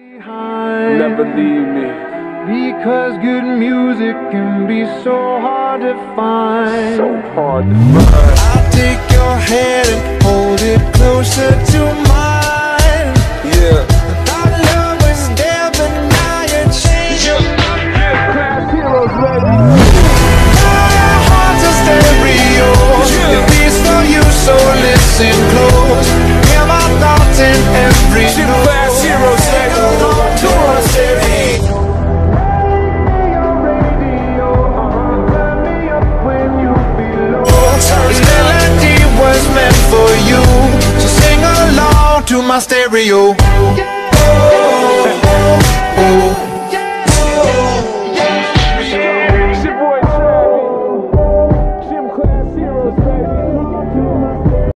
Never leave me. Because good music can be so hard to find. So hard to find. I'll take your hand and hold it closer to mine. Yeah. Our love was there, but now you're changing. Yeah, class heroes, baby. Our hearts are stereo. It beats for you, so listen to my stereo. Yeah.